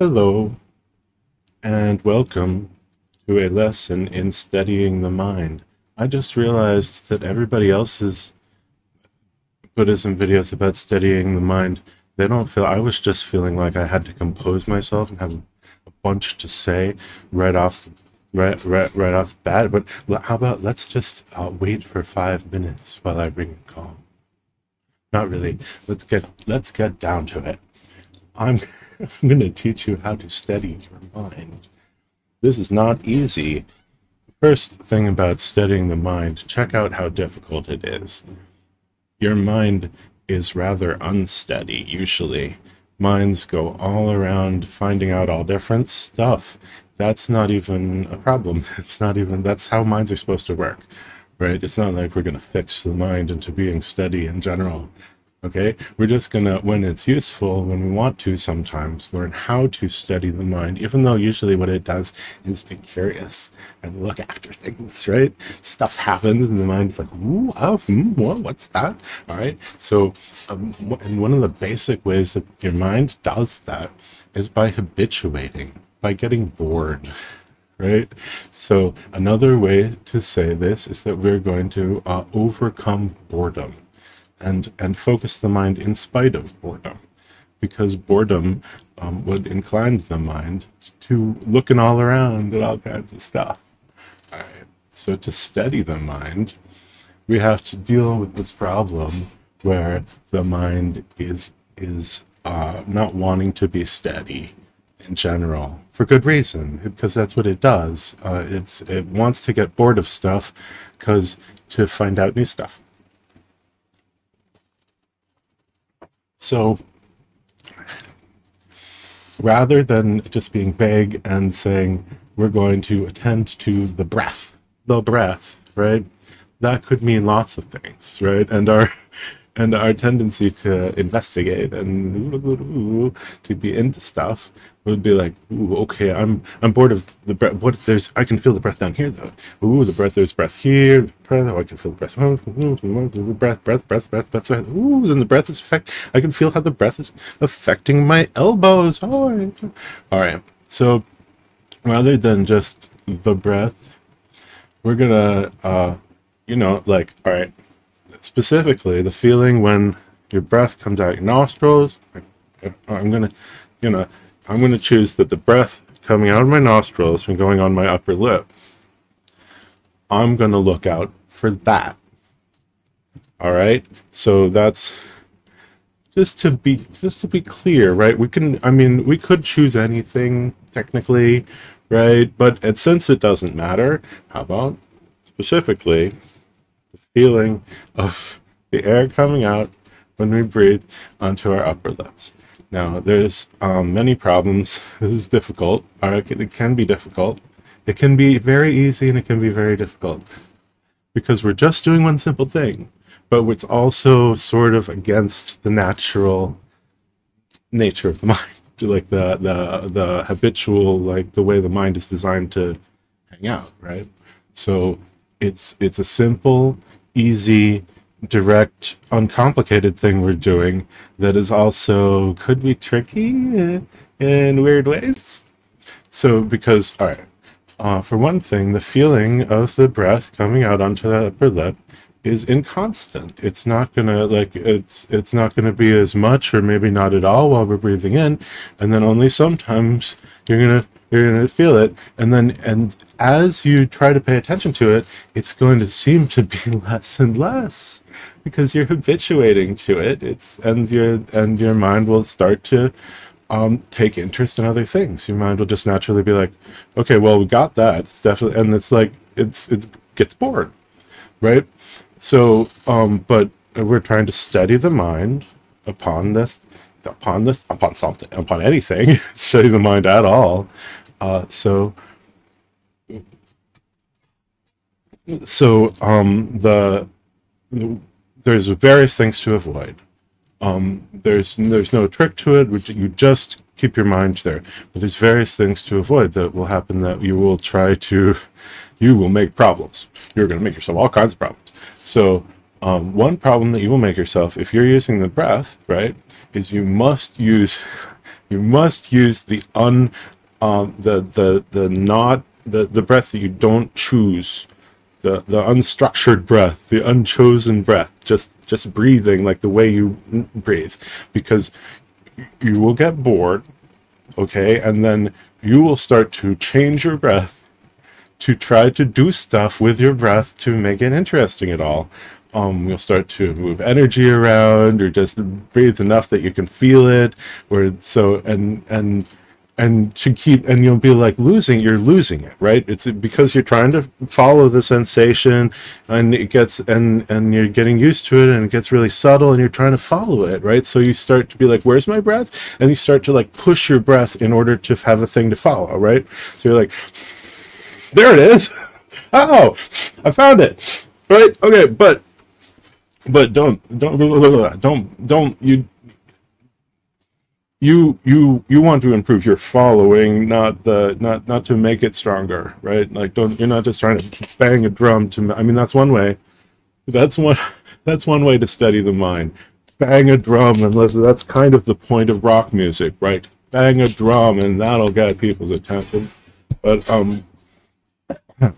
Hello, and welcome to a lesson in studying the mind. I just realized that everybody else's Buddhism videos about studying the mind, they don't feel, I was just feeling like I had to compose myself and have a bunch to say right off, right, right, right off the bat. But how about let's just uh, wait for five minutes while I bring it calm. Not really. Let's get, let's get down to it. I'm, I'm going to teach you how to steady your mind. This is not easy. First thing about steadying the mind, check out how difficult it is. Your mind is rather unsteady, usually. Minds go all around finding out all different stuff. That's not even a problem. It's not even, that's how minds are supposed to work, right? It's not like we're going to fix the mind into being steady in general. Okay, we're just gonna, when it's useful, when we want to sometimes, learn how to study the mind, even though usually what it does is be curious and look after things, right? Stuff happens and the mind's like, ooh, oh, hmm, what, what's that? All right, so, um, and one of the basic ways that your mind does that is by habituating, by getting bored right? So another way to say this is that we're going to uh, overcome boredom and and focus the mind in spite of boredom. Because boredom um, would incline the mind to looking all around at all kinds of stuff. All right so to steady the mind we have to deal with this problem where the mind is is uh, not wanting to be steady in general for good reason because that's what it does. Uh, it's it wants to get bored of stuff because to find out new stuff so rather than just being vague and saying we're going to attend to the breath, the breath, right? That could mean lots of things, right? And our and our tendency to investigate and to be into stuff would be like, ooh, okay, I'm I'm bored of the breath. What there's I can feel the breath down here though. Ooh, the breath. There's breath here. Breath. Oh, I can feel the breath. Breath, breath, breath, breath, breath, breath. Ooh, then the breath is affect. I can feel how the breath is affecting my elbows. Oh, all right. So rather than just the breath, we're gonna, uh, you know, like, all right, specifically the feeling when your breath comes out your nostrils. I'm gonna, you know, I'm gonna choose that the breath coming out of my nostrils and going on my upper lip. I'm gonna look out for that. All right. So that's just to be just to be clear, right? We can. I mean, we could choose anything technically, right? But and since it doesn't matter, how about specifically the feeling of the air coming out when we breathe onto our upper lips. Now, there's um, many problems. This is difficult. Or it can, it can be difficult. It can be very easy and it can be very difficult because we're just doing one simple thing, but it's also sort of against the natural nature of the mind, like the the the habitual like the way the mind is designed to hang out, right? So it's it's a simple, easy, direct, uncomplicated thing we're doing that is also could be tricky in weird ways. So because all right, uh, for one thing, the feeling of the breath coming out onto the upper lip is inconstant. It's not gonna like it's it's not gonna be as much or maybe not at all while we're breathing in, and then only sometimes you're gonna you're gonna feel it, and then and as you try to pay attention to it, it's going to seem to be less and less because you're habituating to it. It's and your and your mind will start to um, take interest in other things. Your mind will just naturally be like, okay, well, we got that. It's definitely, and it's like it's it gets bored, right? So, um, but we're trying to steady the mind upon this, upon this, upon something, upon anything. steady the mind at all. Uh, so, so um, the there's various things to avoid. Um, there's there's no trick to it. Which you just keep your mind there. But there's various things to avoid that will happen that you will try to, you will make problems. You're going to make yourself all kinds of problems. So um, one problem that you will make yourself if you're using the breath, right, is you must use You must use the un, um, the the the not the the breath that you don't choose, the the unstructured breath, the unchosen breath. Just just breathing like the way you breathe, because you will get bored, okay, and then you will start to change your breath to try to do stuff with your breath to make it interesting at all. Um, you'll start to move energy around or just breathe enough that you can feel it or so and and and to keep and you'll be like losing you're losing it right? It's because you're trying to follow the sensation and it gets and and you're getting used to it and it gets really subtle and you're trying to follow it right? So you start to be like where's my breath? And you start to like push your breath in order to have a thing to follow right? So you're like there it is. Oh i found it. Right? Okay but but don't don't don't don't you you you you want to improve your following not the not not to make it stronger right? Like don't you're not just trying to bang a drum to i mean that's one way. That's one that's one way to study the mind. Bang a drum and that's kind of the point of rock music right? Bang a drum and that'll get people's attention. But um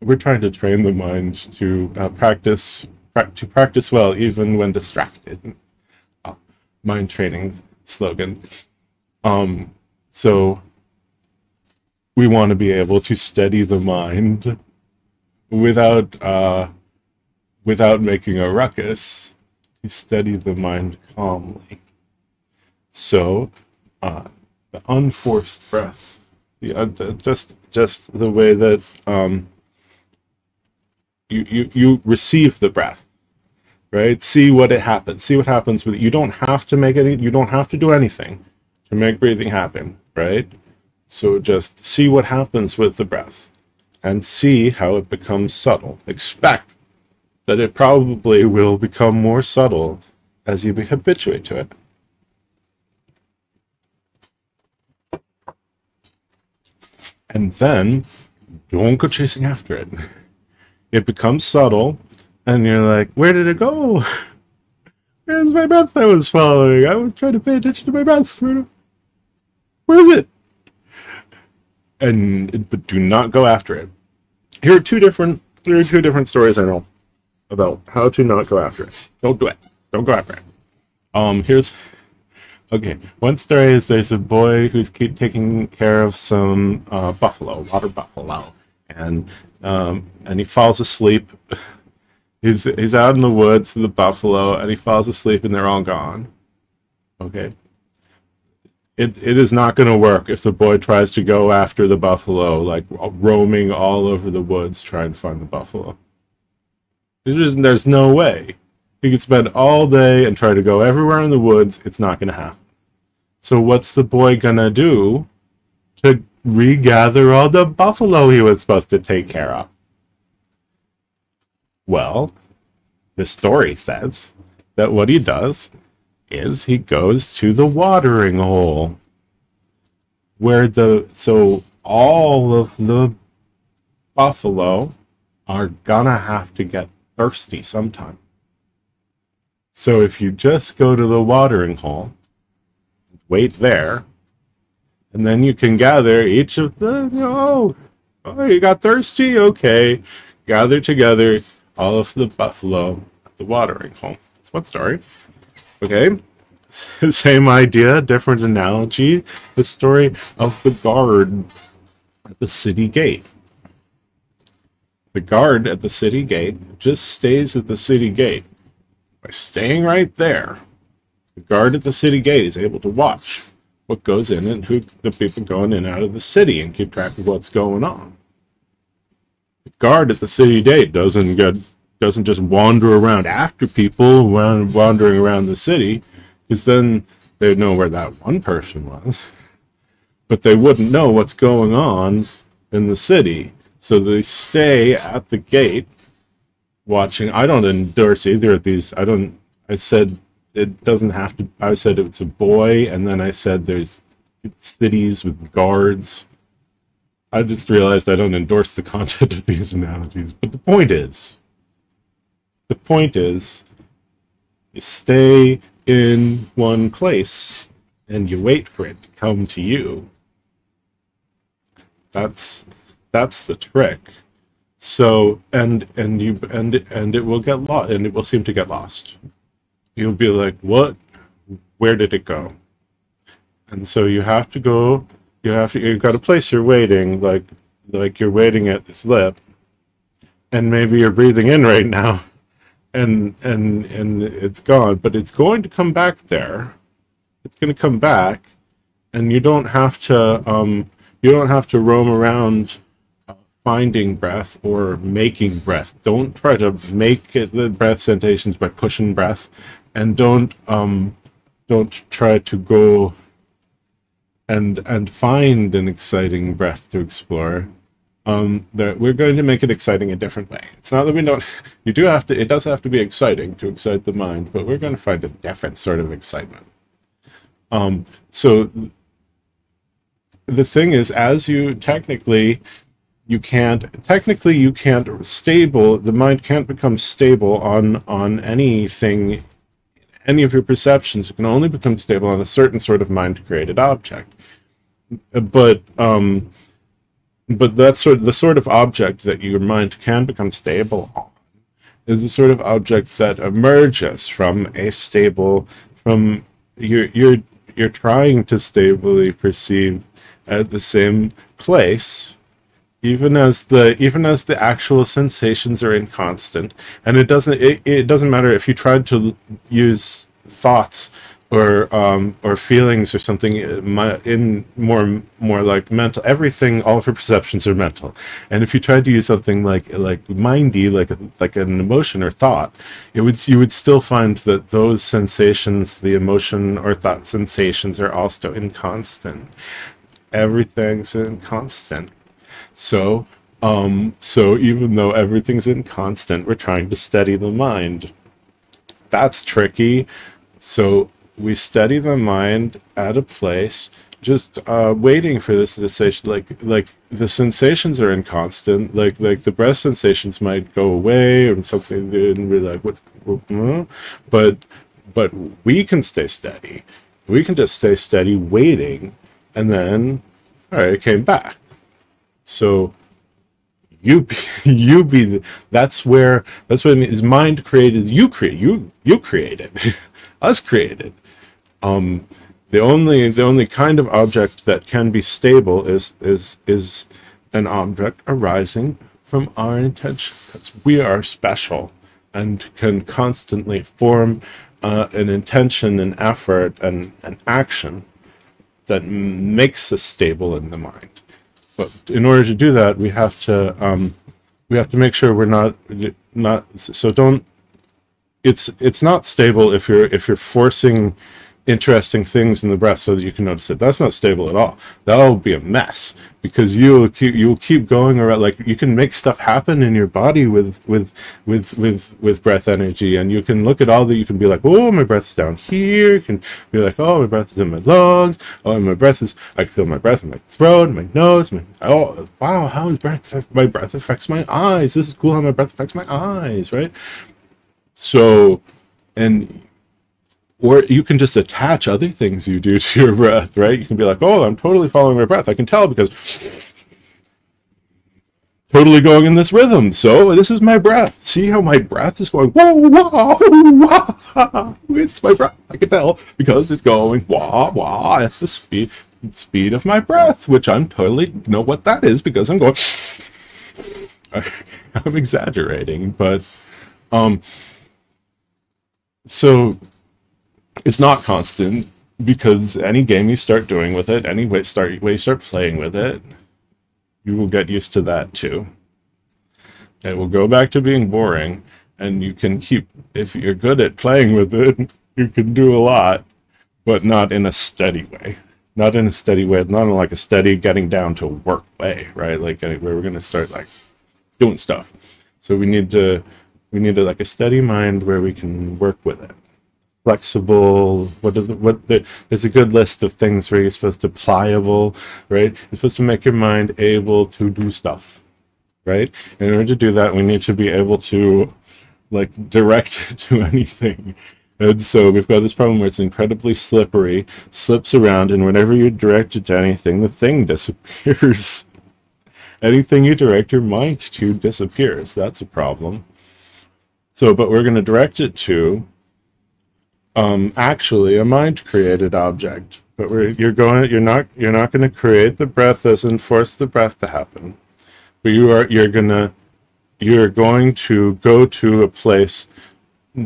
we're trying to train the mind to uh, practice to practice well even when distracted. Uh, mind training slogan. Um, so we want to be able to steady the mind without uh, without making a ruckus. To steady the mind calmly. So uh, the unforced breath, the uh, just just the way that um, you, you, you receive the breath, right? See what it happens. See what happens with it. You don't have to make any, you don't have to do anything to make breathing happen, right? So just see what happens with the breath and see how it becomes subtle. Expect that it probably will become more subtle as you habituate to it. And then don't go chasing after it. it becomes subtle, and you're like, where did it go? Where's my breath I was following? I was trying to pay attention to my breath. Where, is it? And but do not go after it. Here are two different here are two different stories I know about how to not go after it. Don't do it. Don't go after it. Um, here's okay. One story is there's a boy who's keep taking care of some uh, buffalo, water buffalo, and um, and he falls asleep. he's he's out in the woods, to the buffalo, and he falls asleep, and they're all gone. Okay. It it is not going to work if the boy tries to go after the buffalo, like roaming all over the woods trying to find the buffalo. There's there's no way. He could spend all day and try to go everywhere in the woods. It's not going to happen. So what's the boy gonna do to regather all the buffalo he was supposed to take care of. Well, the story says that what he does is he goes to the watering hole where the so all of the buffalo are gonna have to get thirsty sometime. So if you just go to the watering hole, wait there, and then you can gather each of the, know, oh, oh, you got thirsty? Okay. Gather together all of the buffalo at the watering hole. That's one story. Okay. Same idea, different analogy. The story of the guard at the city gate. The guard at the city gate just stays at the city gate. By staying right there, the guard at the city gate is able to watch what goes in and who the people going in and out of the city and keep track of what's going on. The guard at the city gate doesn't get doesn't just wander around after people when wandering around the city, because then they'd know where that one person was. But they wouldn't know what's going on in the city. So they stay at the gate watching. I don't endorse either of these. I don't. I said it doesn't have to. I said it's a boy, and then I said there's cities with guards. I just realized I don't endorse the content of these analogies, but the point is, the point is, you stay in one place and you wait for it to come to you. That's that's the trick. So and and you and and it will get lost and it will seem to get lost. You'll be like, what? Where did it go? And so you have to go. You have to. You've got a place you're waiting, like like you're waiting at this lip, and maybe you're breathing in right now, and and and it's gone. But it's going to come back there. It's going to come back, and you don't have to. Um, you don't have to roam around finding breath or making breath. Don't try to make it, the breath sensations by pushing breath, and don't um, don't try to go and and find an exciting breath to explore. Um, that we're going to make it exciting a different way. It's not that we don't. You do have to. It does have to be exciting to excite the mind, but we're going to find a different sort of excitement. Um, so the thing is, as you technically you can't technically you can't stable the mind can't become stable on on anything any of your perceptions can only become stable on a certain sort of mind created object. But um but that's sort of the sort of object that your mind can become stable on is a sort of object that emerges from a stable from you're you're you're trying to stably perceive at the same place even as the even as the actual sensations are inconstant and it doesn't it, it doesn't matter if you tried to use thoughts or um, or feelings or something in more more like mental everything all of your perceptions are mental. And if you tried to use something like like mindy like like an emotion or thought it would you would still find that those sensations the emotion or thought sensations are also inconstant. Everything's inconstant so, um, so even though everything's in constant, we're trying to steady the mind. That's tricky. So we steady the mind at a place, just uh, waiting for this sensation. Like like the sensations are inconstant. Like like the breath sensations might go away or something, and we're like, what's, but but we can stay steady. We can just stay steady, waiting, and then all right, it came back so you be, you be the, that's where that's what his mind created. You create you you created us created. Um, the only the only kind of object that can be stable is is is an object arising from our intention. Because we are special and can constantly form uh, an intention, an effort, and an action that makes us stable in the mind but in order to do that, we have to um, we have to make sure we're not not so don't. It's it's not stable if you're if you're forcing interesting things in the breath so that you can notice it. That's not stable at all. That'll be a mess because you'll keep you'll keep going around like you can make stuff happen in your body with with with with with breath energy and you can look at all that you can be like, oh my breath's down here. You can be like, oh my breath is in my lungs. Oh my breath is I can feel my breath in my throat, my nose, my oh wow, how is breath my breath affects my eyes. This is cool how my breath affects my eyes, right? So and or you can just attach other things you do to your breath, right? You can be like, oh, I'm totally following my breath. I can tell because totally going in this rhythm. So this is my breath. See how my breath is going, whoa, whoa, whoa. It's my breath. I can tell because it's going wah, wah at the speed speed of my breath, which I'm totally know what that is because I'm going. I'm exaggerating, but um, so it's not constant because any game you start doing with it, any way start way you start playing with it, you will get used to that too. It will go back to being boring, and you can keep if you're good at playing with it, you can do a lot, but not in a steady way. Not in a steady way, not in like a steady getting down to work way, right? Like where we're gonna start like doing stuff. So we need to we need to like a steady mind where we can work with it flexible what what the, there's a good list of things where you're supposed to pliable right you're supposed to make your mind able to do stuff right in order to do that we need to be able to like direct to anything And so we've got this problem where it's incredibly slippery, slips around, and whenever you direct it to anything, the thing disappears. anything you direct your mind to disappears. That's a problem. So, but we're going to direct it to um, actually a mind created object. But you're going, you're not, you're not going to create the breath as in force the breath to happen. But you are, you're to, you're going to go to a place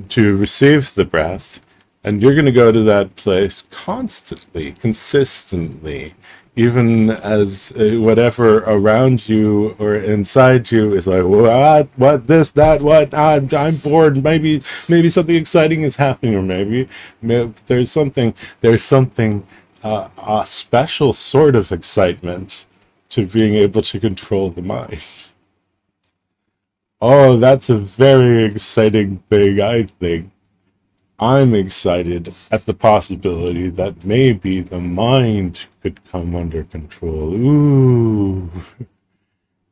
to receive the breath, and you're going to go to that place constantly, consistently, even as uh, whatever around you or inside you is like what? What this that what? I'm, I'm bored. Maybe maybe something exciting is happening or maybe, maybe there's something there's something uh, a special sort of excitement to being able to control the mind. Oh that's a very exciting thing i think I'm excited at the possibility that maybe the mind could come under control. Ooh.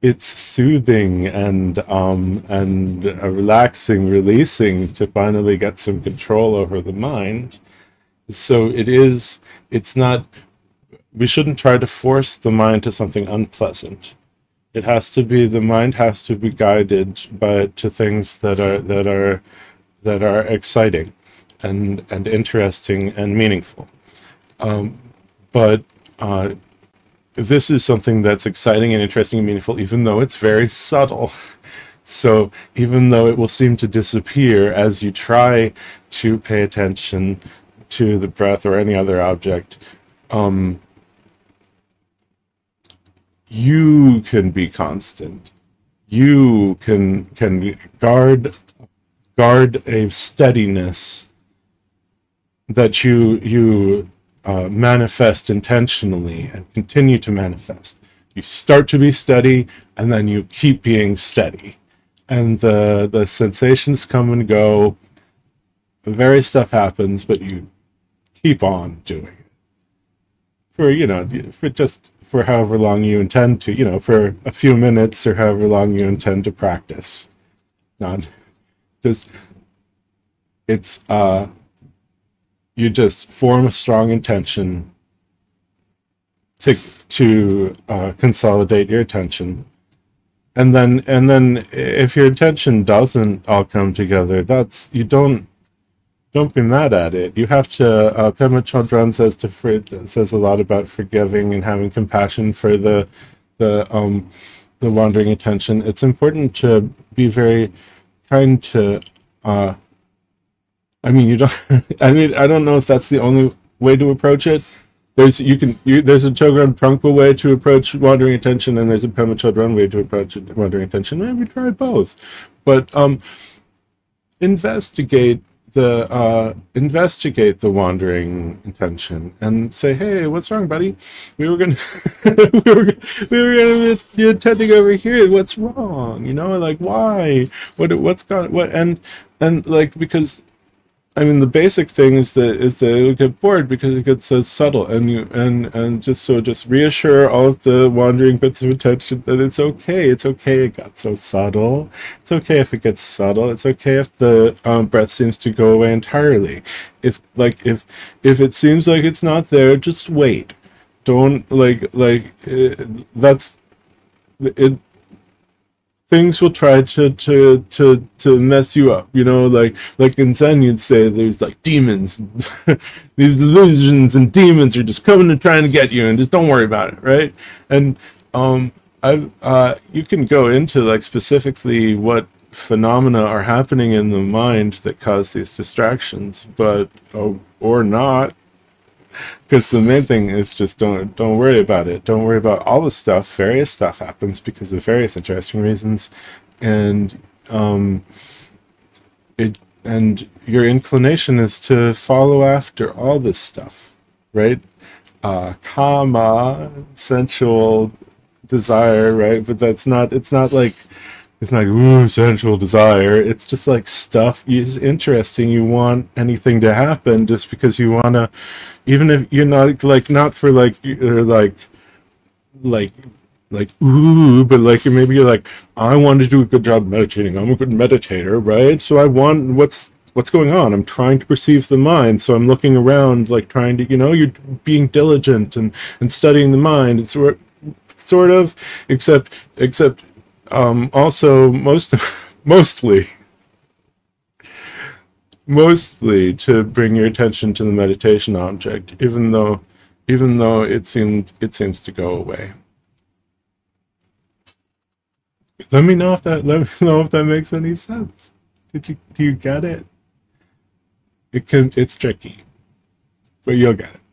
It's soothing and um and relaxing, releasing to finally get some control over the mind. So it is it's not we shouldn't try to force the mind to something unpleasant. It has to be the mind has to be guided by to things that are that are that are exciting and and interesting and meaningful. Um, but uh, this is something that's exciting and interesting and meaningful, even though it's very subtle. So even though it will seem to disappear as you try to pay attention to the breath or any other object, um, you can be constant. You can can guard guard a steadiness that you you uh, manifest intentionally and continue to manifest. You start to be steady, and then you keep being steady, and the the sensations come and go. Very stuff happens, but you keep on doing it for you know for just for however long you intend to you know for a few minutes or however long you intend to practice not just it's uh you just form a strong intention to to uh, consolidate your attention. And then and then if your intention doesn't all come together that's you don't don't be mad at it. You have to uh, pema chodron says to says a lot about forgiving and having compassion for the the um the wandering attention. It's important to be very kind to uh I mean, you don't. I mean, I don't know if that's the only way to approach it. There's you can you, there's a Chogyam Trungpa way to approach wandering attention, and there's a Pema Chodron way to approach wandering attention. Maybe try both, but um, investigate the uh, investigate the wandering intention and say, "Hey, what's wrong, buddy? We were gonna we were we were gonna be attending over here. What's wrong? You know, like why? What what's gone? What and and like because I mean, the basic thing is that is that it'll get bored because it gets so subtle, and you and and just so just reassure all of the wandering bits of attention that it's okay. It's okay. It got so subtle. It's okay if it gets subtle. It's okay if the um, breath seems to go away entirely. If like if if it seems like it's not there, just wait. Don't like like it, uh, that's it things will try to to to to mess you up you know? Like like in zen you'd say there's like demons. These illusions and demons are just coming and trying to get you and just don't worry about it right? And um i uh you can go into like specifically what phenomena are happening in the mind that cause these distractions but oh, or not because the main thing is just don't don't worry about it. Don't worry about all the stuff. Various stuff happens because of various interesting reasons, and um, it and your inclination is to follow after all this stuff, right? Uh, kama, sensual desire, right? But that's not. It's not like it's not ooh sensual desire. It's just like stuff is interesting. You want anything to happen just because you want to even if you're not like not for like uh, like like like ooh, but like maybe you're like I want to do a good job meditating. I'm a good meditator, right? So I want what's what's going on i'm trying to perceive the mind so i'm looking around like trying to you know you're being diligent and and studying the mind it's sort sort of except except um also most mostly mostly to bring your attention to the meditation object even though even though it seemed it seems to go away. Let me know if that let me know if that makes any sense. Did you do you get it? It can it's tricky but you'll get it